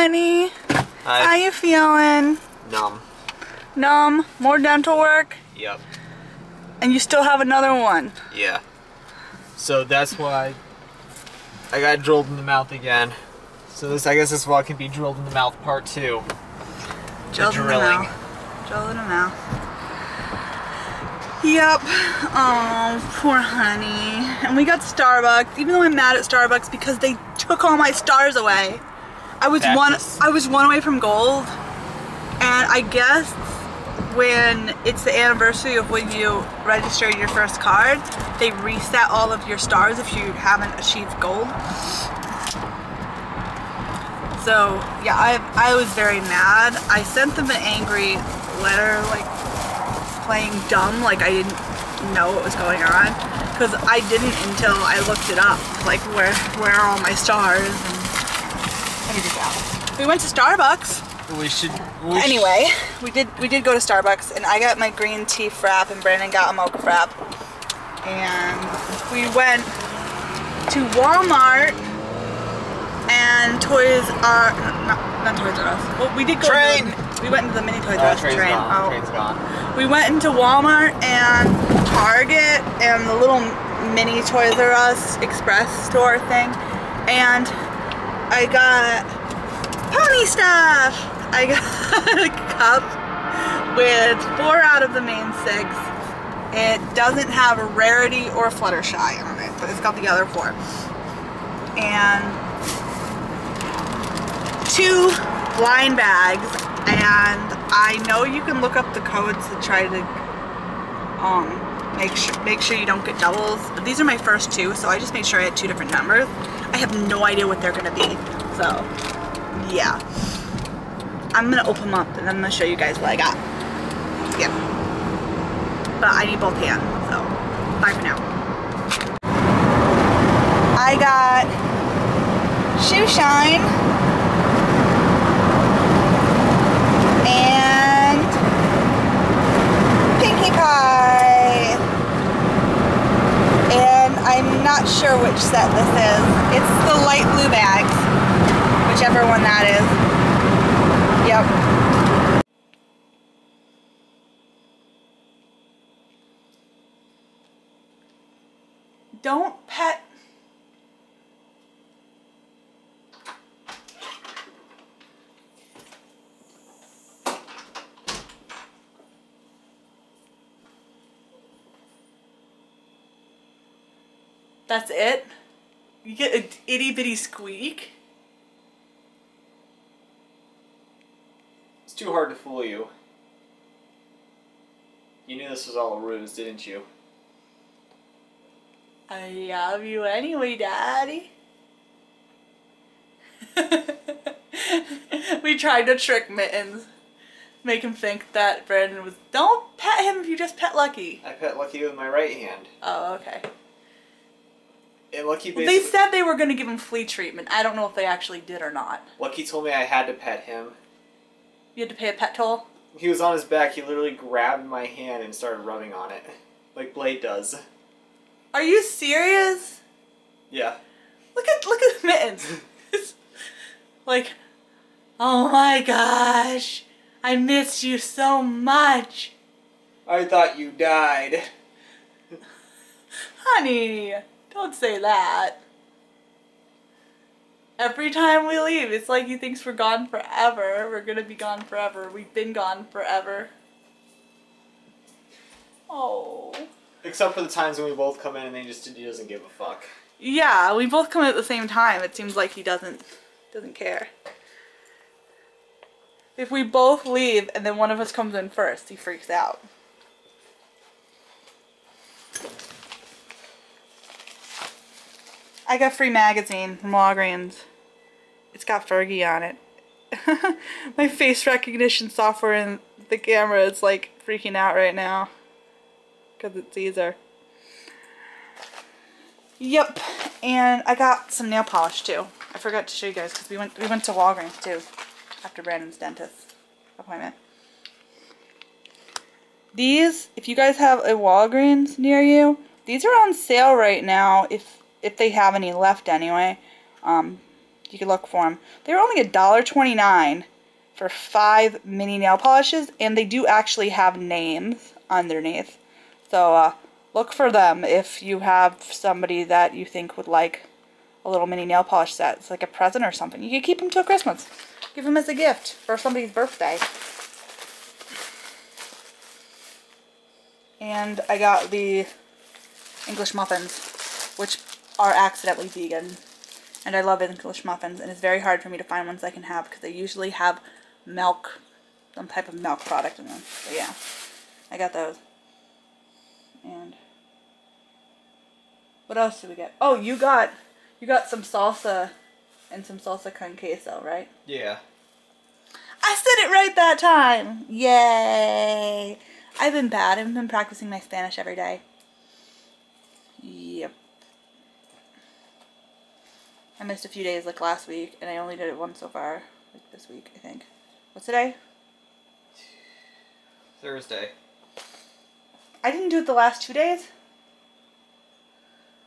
honey. Hi. How you feeling? Numb. Numb? More dental work? Yep. And you still have another one. Yeah. So that's why I got drilled in the mouth again. So this, I guess this vlog can be drilled in the mouth part two. Drilled in the mouth. Drilled in the mouth. Yep. Oh, poor honey. And we got Starbucks, even though I'm mad at Starbucks because they took all my stars away. I was one I was one away from gold. And I guess when it's the anniversary of when you registered your first card, they reset all of your stars if you haven't achieved gold. So yeah, I I was very mad. I sent them an angry letter, like playing dumb, like I didn't know what was going on, because I didn't until I looked it up, like where where are all my stars and I need to go. We went to Starbucks. We should. We Anyway, we did we did go to Starbucks, and I got my green tea frap, and Brandon got a mocha frap, and we went to Walmart and Toys R not, not Toys R Us. Well, we did go. Train! To we went into the mini Toys R Uh, Us train. gone. Oh. Train's gone. We went into Walmart and Target and the little mini Toys R Us express store thing, and I got pony stuff. I got a cup with four out of the main six. It doesn't have a Rarity or a Fluttershy on it, but it's got the other four. And two blind bags, and I know you can look up the codes to try to um, make sure make sure you don't get doubles. These are my first two, so I just made sure I had two different numbers. I have no idea what they're gonna be, so yeah. I'm gonna open them up and I'm gonna show you guys what I got. Yep. But I need both hands, so bye for now. I got Shoe Shine and Pinkie Pie. And I'm not sure which set this is. It's the light blue bags, whichever one that is. Yep. Don't pet. That's it? You get an itty bitty squeak? It's too hard to fool you. You knew this was all a ruse, didn't you? I love you anyway, Daddy. we tried to trick Mittens. Make him think that Brandon was. Don't pet him if you just pet Lucky. I pet Lucky with my right hand. Oh, okay. And Lucky Well, they said they were going to give him flea treatment. I don't know if they actually did or not. Lucky told me I had to pet him. You had to pay a pet toll? He was on his back, he literally grabbed my hand and started rubbing on it. Like Blade does. Are you serious? Yeah. Look at look at the Mittens. Like, oh my gosh, I miss you so much, I thought you died. honey. Don't say that. Every time we leave, it's like he thinks we're gone forever. We're gonna be gone forever. We've been gone forever. Oh. Except for the times when we both come in and he just he doesn't give a fuck. Yeah, we both come in at the same time. It seems like he doesn't doesn't care. If we both leave and then one of us comes in first, he freaks out. I got free magazine from Walgreens. It's got Fergie on it. My face recognition software in the camera is like freaking out right now. Because it's Caesar. Yep, and I got some nail polish too. I forgot to show you guys because we went we went to Walgreens too after Brandon's dentist appointment. These, if you guys have a Walgreens near you, these are on sale right now if if they have any left anyway. Um, You can look for them. They were only $1.29 for five mini nail polishes, and they do actually have names underneath. So uh, look for them if you have somebody that you think would like a little mini nail polish set. It's like a present or something. You can keep them till Christmas. Give them as a gift for somebody's birthday. And I got the English muffins, which are accidentally vegan. And I love English muffins, and it's very hard for me to find ones I can have because they usually have milk, some type of milk product in them. But yeah, I got those. And what else did we get? Oh, you got you got some salsa and some salsa con queso, right? Yeah. I said it right that time. Yay! I've been bad. I've been practicing my Spanish every day. Yep. I missed a few days like last week, and I only did it once so far. Like this week, I think. What's today? Thursday. I didn't do it the last two days.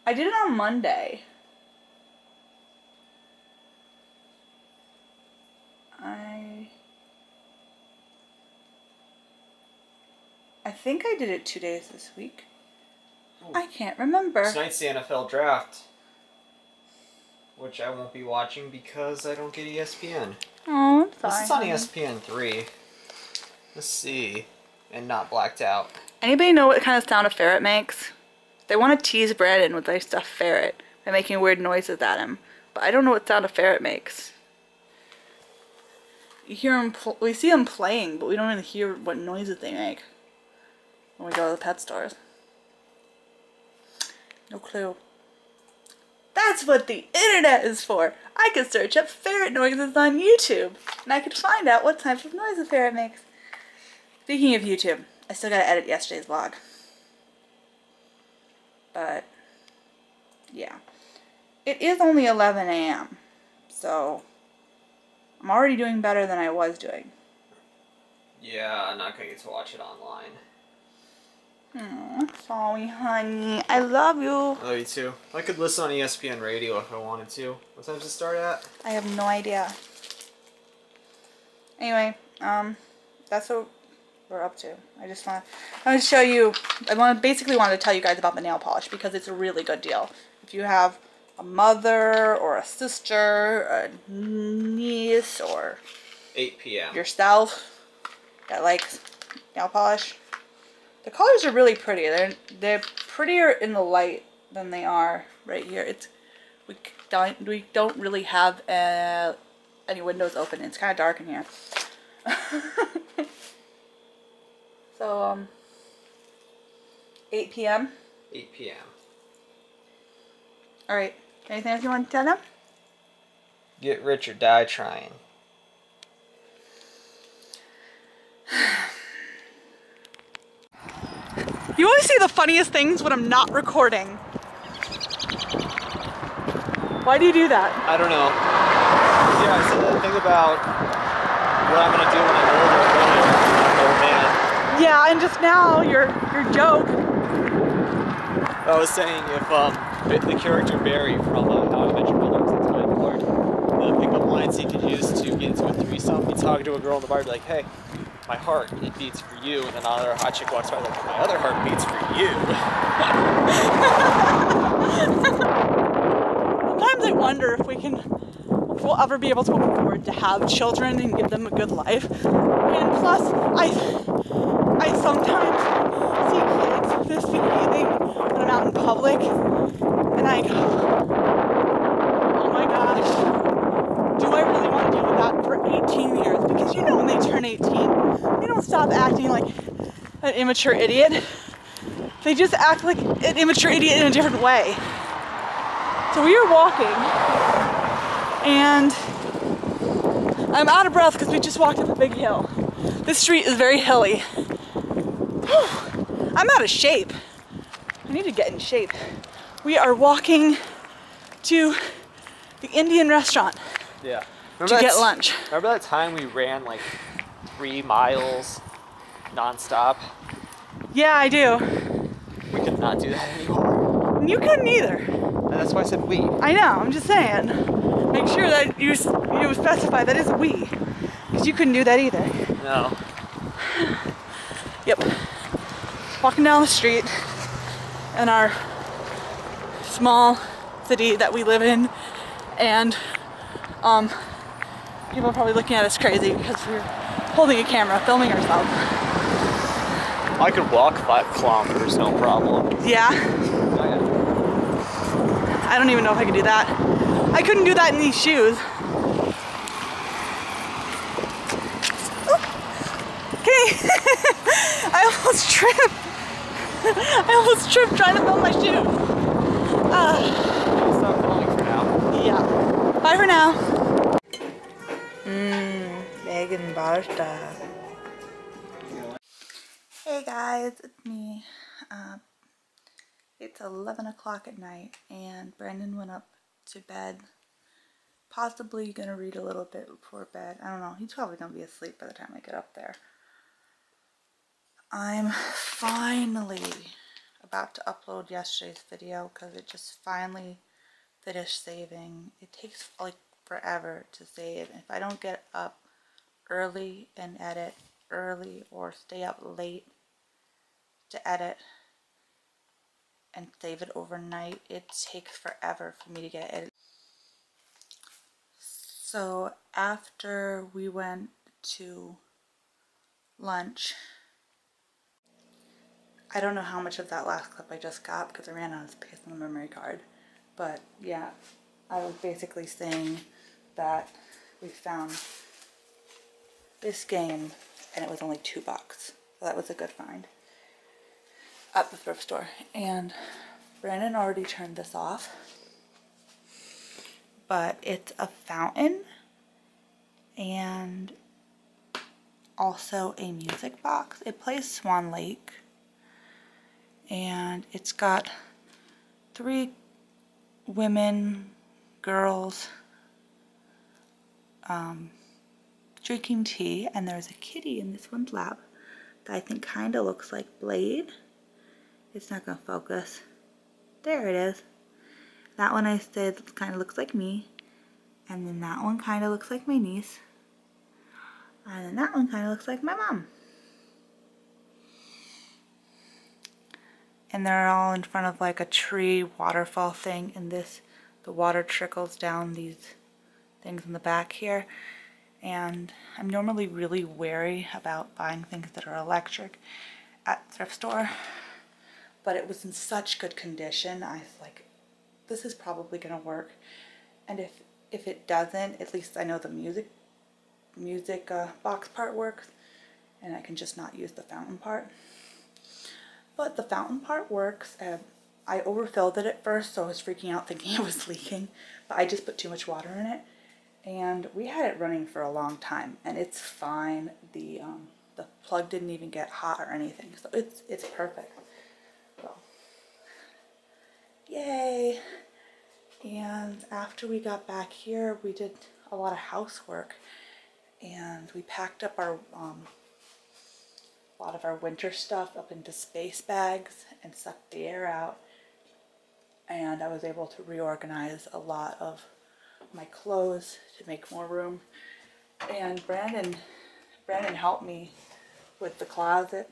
I did it on Monday. I I think I did it two days this week. Hmm. I can't remember. Tonight's the NFL draft, which I won't be watching because I don't get ESPN. Oh, I'm This is on honey. ESPN three. Let's see, and not blacked out. Anybody know what kind of sound a ferret makes? They want to tease Brandon with their stuffed ferret by making weird noises at him, but I don't know what sound a ferret makes. You hear him, we see them playing, but we don't even hear what noises they make oh when we go to the pet stores. No clue. That's what the internet is for. I could search up ferret noises on YouTube, and I could find out what type of noise a ferret makes. Speaking of YouTube, I still gotta edit yesterday's vlog. But, yeah. It is only 11 a.m., so I'm already doing better than I was doing. Yeah, I'm not gonna get to watch it online. Aw, sorry, honey. I love you. Oh, you too. I could listen on ESPN radio if I wanted to. What time does it start at? I have no idea. Anyway, um, that's what we're up to. I just want I want to show you. I want to basically wanted to tell you guys about the nail polish because it's a really good deal. If you have a mother or a sister, a niece, or 8 p.m. yourself that likes nail polish, the colors are really pretty. They're they're prettier in the light than they are right here. It's we don't we don't really have uh, any windows open. It's kind of dark in here. so um, 8 p.m. 8 p.m. All right. Anything else you want to tell them? Get rich or die trying. You always see the funniest things when I'm not recording. Why do you do that? I don't know. Yeah, I said that thing about what I'm gonna do when I'm older. When I'm an old man. Yeah, and just now your your joke. I was saying if um the the character Barney from uh, How I Met Your Mother was a time lord, the pickup lines he could use to get into a threesome, he'd talk to a girl in the bar, be like, "Hey, my heart it beats for you," and then another hot chick walks by like, "My other heart beats for you." Sometimes I wonder if we can if we'll ever be able to afford to have children and give them a good life. And plus I I sometimes see kids misbehaving when I'm out in public and I go, Oh my gosh. Do I really want to deal with that for 18 years? Because you know when they turn 18, they don't stop acting like an immature idiot. They just act like an immature idiot in a different way. So we are walking, and I'm out of breath because we just walked up a big hill. This street is very hilly. I'm out of shape. I need to get in shape. We are walking to the Indian restaurant Yeah. to get lunch. Remember that time we ran like three miles nonstop? Yeah, I do. We could not do that anymore. You couldn't either. And that's why I said we. I know, I'm just saying. Make sure that you you specify that is a we, because you couldn't do that either. No. Yep. Walking down the street in our small city that we live in, and um, people are probably looking at us crazy because we're holding a camera, filming ourselves. I could walk five kilometers, no problem. Yeah, Oh, yeah. I don't even know if I could do that. I couldn't do that in these shoes. Okay, I almost tripped. I almost tripped trying to film my shoes. Ah. Stop filming for now. Yeah. Bye for now. Mmm, Megan Barta. Hey guys, it's me. Uh, it's 11 o'clock at night and Brandon went up to bed. Possibly gonna read a little bit before bed. I don't know. He's probably gonna be asleep by the time I get up there. I'm finally about to upload yesterday's video because it just finally finished saving. It takes like forever to save. If I don't get up early and edit early or stay up late to edit and save it overnight, it takes forever for me to get it. So after we went to lunch, I don't know how much of that last clip I just got because I ran out of space on the memory card. But yeah, I was basically saying that we found this game and it was only two bucks. So that was a good find at the thrift store. And Brandon already turned this off. But it's a fountain and also a music box. It plays Swan Lake and it's got three women, girls, um, drinking tea, and there's a kitty in this one's lap that I think kind of looks like Blade. It's not going to focus. There it is. That one I said kind of looks like me, and then that one kind of looks like my niece, and then that one kind of looks like my mom. and they're all in front of like a tree waterfall thing and this the water trickles down these things in the back here and I'm normally really wary about buying things that are electric at thrift store but it was in such good condition I was like this is probably gonna work and if if it doesn't at least I know the music music uh, box part works and I can just not use the fountain part but the fountain part works. Uh, I overfilled it at first, so I was freaking out thinking it was leaking. But I just put too much water in it. And we had it running for a long time, and it's fine. The um, the plug didn't even get hot or anything, so it's it's perfect. Yay! And after we got back here, we did a lot of housework, and we packed up our um, a lot of our winter stuff up into space bags and sucked the air out. And I was able to reorganize a lot of my clothes to make more room. And Brandon, Brandon helped me with the closet,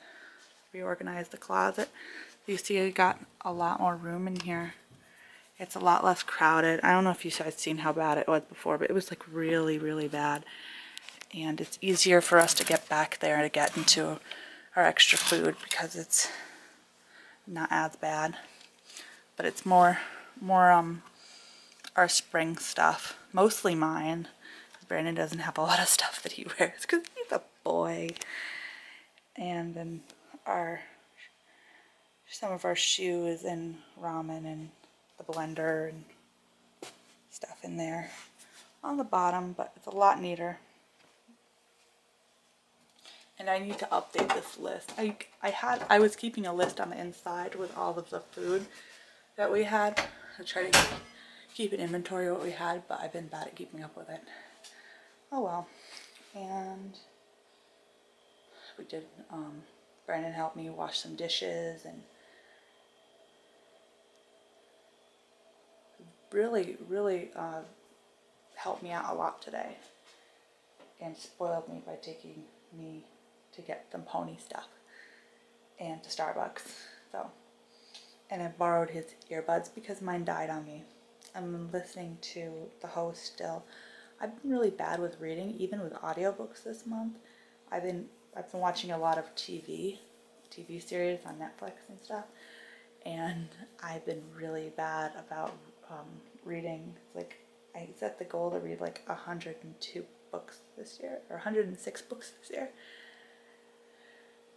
reorganize the closet. You see I got a lot more room in here. It's a lot less crowded. I don't know if you guys seen how bad it was before, but it was like really, really bad. And it's easier for us to get back there to get into our extra food because it's not as bad. But it's more, more um, our spring stuff. Mostly mine. Brandon doesn't have a lot of stuff that he wears because he's a boy. And then our, some of our shoes and ramen and the blender and stuff in there on the bottom, but it's a lot neater and I need to update this list. I, I had I was keeping a list on the inside with all of the food that we had. I try to keep an inventory of what we had, but I've been bad at keeping up with it. Oh well. And we did, um, Brandon helped me wash some dishes and really, really uh, helped me out a lot today and spoiled me by taking me to get some pony stuff and to Starbucks. So, and I borrowed his earbuds because mine died on me. I'm listening to the host still. I've been really bad with reading, even with audiobooks this month. I've been I've been watching a lot of TV, TV series on Netflix and stuff, and I've been really bad about um, reading. Like I set the goal to read like 102 books this year, or 106 books this year,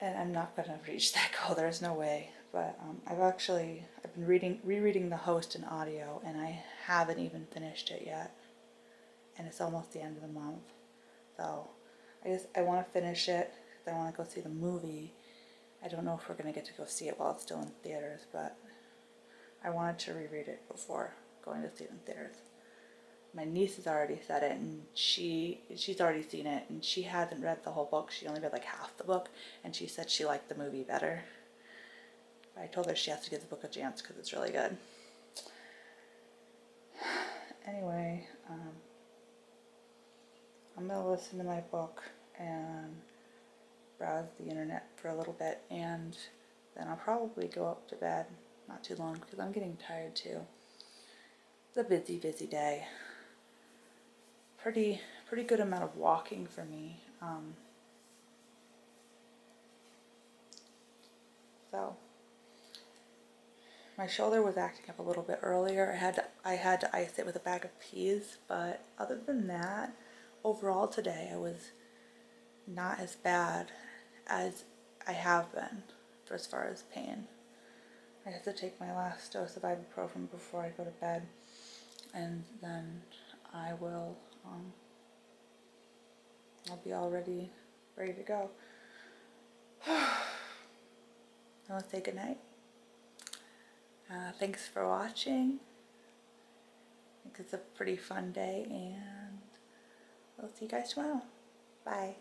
and I'm not gonna reach that goal. There's no way. But um, I've actually I've been reading rereading the host in audio, and I haven't even finished it yet, and it's almost the end of the month. So I just I want to finish it. I want to go see the movie. I don't know if we're gonna get to go see it while it's still in theaters, but I wanted to reread it before going to in theaters. My niece has already said it, and she she's already seen it, and she hasn't read the whole book. She only read like half the book, and she said she liked the movie better. I told her she has to give the book a chance because it's really good. Anyway, um, I'm gonna listen to my book and browse the internet for a little bit, and then I'll probably go up to bed. Not too long because I'm getting tired too. It's a busy, busy day. Pretty, pretty good amount of walking for me. Um, so my shoulder was acting up a little bit earlier. I had to, I had to ice it with a bag of peas, but other than that, overall today I was not as bad as I have been for as far as pain. I have to take my last dose of ibuprofen before I go to bed, and then I will. Um, I'll be all ready, ready to go. I want to say goodnight. Uh, thanks for watching. I think it's a pretty fun day, and I'll see you guys tomorrow. Bye.